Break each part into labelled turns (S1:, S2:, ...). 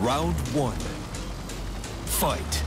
S1: Round one. Fight.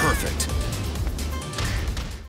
S1: Perfect.